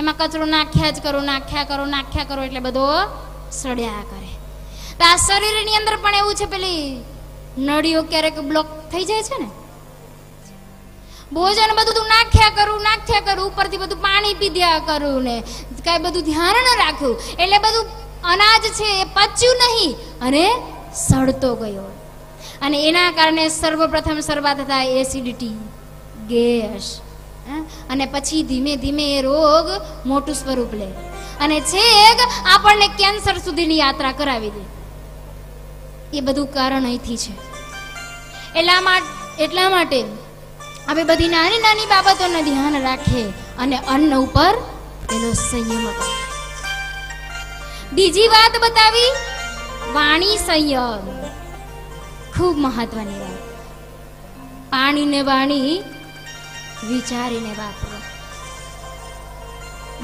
એમાં કચરો નાખ્યા જ કરો, નાખ્યા કરો નાખ્યા કરો એટલે બધો સડ્યા કરે. તો આ શરીરની અંદર પણ એવું છે પેલી નળીઓ ક્યારેક બ્લોક થઈ જાય છે ને? ભોજન બધું નાખ્યા કરું નાખ્યા કરું, ઉપરથી બધું પાણી પીધ્યા કરું ને, કાંઈ બધું ધ્યાન ન રાખ્યું. એટલે બધું અનાજ છે એ પચ્યું નહીં અને સડતો ગયો. અને એના કારણે સર્વપ્રથમ શરૂઆત થતા એસિડિટી ગેસ? અને પછી ધીમે ધીમે એ રોગ મોટું સ્વરૂપ લે. અને છેક આપણને કેન્સર સુધીની યાત્રા કરાવી દે. એ બધું કારણ અહીંથી છે. એટલા માટે એટલા માટે આપણે બધી નાની નાની બાબતોને ધ્યાન રાખીએ અને અન્ન ઉપર એનો સંયમ બીજી વાત બતાવી, વાણી સંયમ. ખૂબ મહત્વની વાત. પાણીને વાણી વિચારીને વાપરો.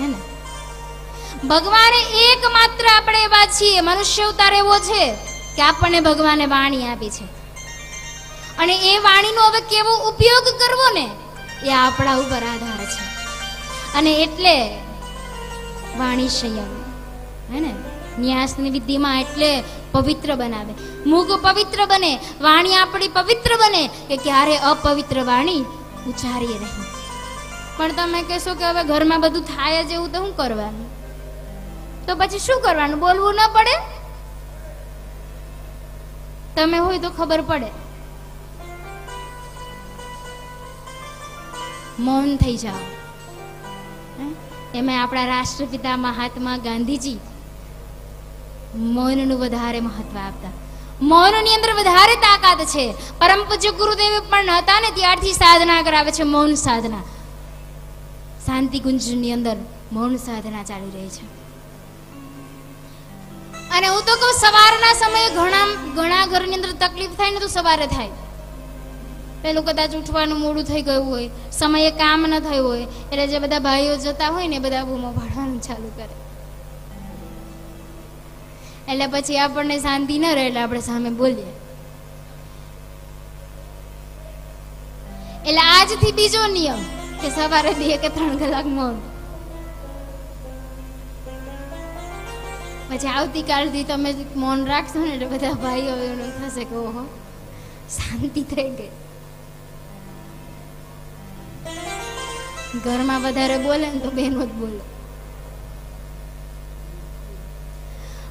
હે ને? ભગવાને એકમાત્ર આપણે એવા છીએ, મનુષ્ય અવતાર એવો છે કે આપણને ભગવાને વાણી આપી છે. અને એ વાણીનો હવે કેવો ઉપયોગ કરવો ને, એ આપણા ઉપર આધાર છે. અને એટલે વાણી સંયમ, હે ને? ન્યાસની વિધિમાં એટલે પવિત્ર બનાવે. મુખ પવિત્ર બને, વાણી આપણી પવિત્ર બને, કે ક્યારે અપવિત્ર વાણી ઉચ્ચારીએ રહી પણ તમે કહેશો કે હવે ઘરમાં બધું થાય જ એવું તો શું કરવાનું? તો પછી શું કરવાનું? બોલવું ન પડે? તમે હોય તો ખબર પડે. મૌન થઈ જાઓ? એમાં આપણા રાષ્ટ્રપિતા મહાત્મા ગાંધીજી મૌનનું વધારે મહત્વ આપતા. મૌનની અંદર વધારે તાકાત છે. પરમ પૂજ્ય ગુરુદેવ પણ હતા ને ત્યારથી સાધના કરાવે છે, મૌન સાધના. શાંતિ કુંજની અંદર મૌન સાધના ચાલી રહી છે. અને હું તો કહું, સવારના સમયે ઘણા ઘણા ઘરની અંદર તકલીફ થાય ને તો સવારે થાય. પેલું કદાચ ઉઠવાનું મોડું થઈ ગયું હોય, સમયે કામ ન થયું હોય, એટલે જે બધા ભાઈઓ જતા હોય ને બધા બૂમો પાડવાનું ચાલુ કરે. એટલે પછી આપણને શાંતિ ન રહે એટલે આપણે સામે બોલીએ. એટલે આજથી બીજો નિયમ કે સવારે બે કે ત્રણ કલાક મૌન. પછી આવતીકાલથી તમે મૌન રાખશો ને એટલે બધા ભાઈઓ એનું થશે કે ઓહો, શાંતિ થઈ ગઈ. ઘરમાં વધારે બોલે ને તો બેનો જ બોલે.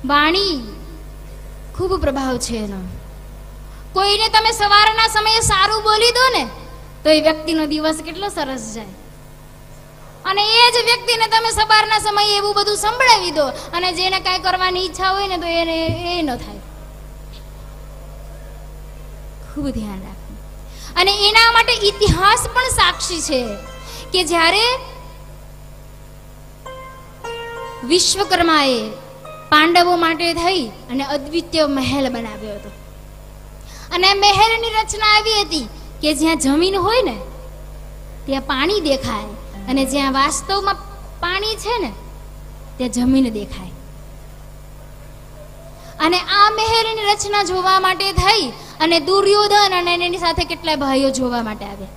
વાણી ખૂબ પ્રભાવ છે એનો. કોઈને તમે સવારના સમયે સારું બોલી દો ને, તો એ વ્યક્તિનો દિવસ કેટલો સરસ જાય. અને એ જ વ્યક્તિને તમે સવારના સમયે એવું બધું સંભળાવી દો અને જેને કાંઈ કરવાની ઈચ્છા હોય ને તો એને એ ન થાય. ખૂબ ધ્યાન રાખવું. અને એના માટે ઇતિહાસ પણ સાક્ષી છે કે જ્યારે વિશ્વકર્માએ પાંડવો માટે થઈ અને અદ્વિતીય મહેલ બનાવ્યો હતો. અને મહેલની રચના આવી હતી કે જ્યાં જમીન હોય ને, ત્યાં પાણી દેખાય અને જ્યાં વાસ્તવમાં પાણી છે ને, ત્યાં જમીન દેખાય. અને આ મહેલની રચના જોવા માટે થઈ અને દુર્યોધન અને એની સાથે કેટલાય ભાઈઓ જોવા માટે આવ્યા.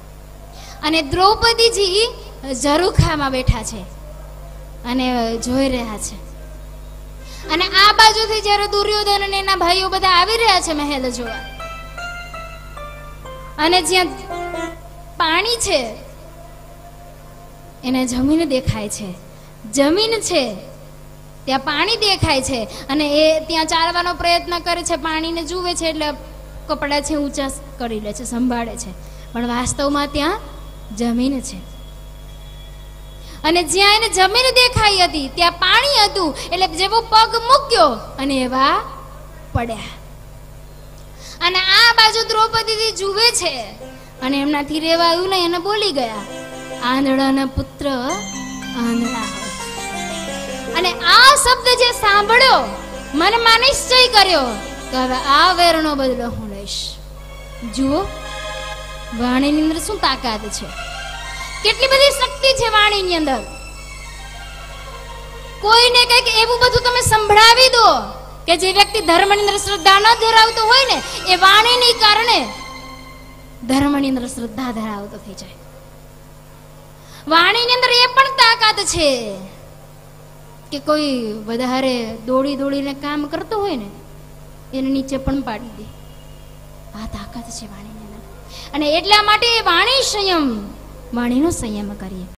અને દ્રૌપદીજી ઝરૂખામાં બેઠા છે અને જોઈ રહ્યા છે. અને આ બાજુથી જ્યારે દુર્યોધન અને એના ભાઈઓ બધા આવી રહ્યા છે મહેલ જોવા, અને જ્યાં પાણી છે, એને જમીન દેખાય છે. જમીન છે, ત્યાં પાણી દેખાય છે અને એ ત્યાં ચાલવાનો પ્રયત્ન કરે છે, પાણીને જુએ છે એટલે કપડાં છે ઊંચા કરી લે છે, સંભાળે છે. પણ વાસ્તવમાં ત્યાં જમીન છે. અને જ્યાં એને જમીન દેખાઈ હતી, ત્યાં પાણી હતું. એટલે જેવો પગ મૂક્યો અને એવા પડ્યા. અને આ બાજુ દ્રૌપદીજી જુએ છે અને એમનાથી રેવાયું નહીં અને બોલી ગયા, આંધળાના પુત્ર, આંધળા. અને આ શબ્દ જે સાંભળ્યો, મનમાં નિશ્ચય કર્યો કે હવે આ વેરનો બદલો હું લઈશ. જુઓ, વાણીની અંદર શું તાકાત છે. કેટલી બધી શક્તિ છે વાણીની અંદર? કોઈને કંઈક એવું બધું તમે સંભળાવી દો કે જે વ્યક્તિ ધર્મની અંદર શ્રદ્ધા ન ધરાવતો હોય ને, એ વાણીની કારણે ધર્મની અંદર શ્રદ્ધા ધરાવતો થઈ જાય. વાણીની અંદર એ પણ તાકાત છે કે કોઈ વધારે દોડી દોડીને કામ કરતો હોય ને, એને નીચે પણ પાડી દે. આ તાકાત છે વાણીની અંદર. અને એટલા માટે વાણી સંયમ વાણીનો સંયમ કરીએ.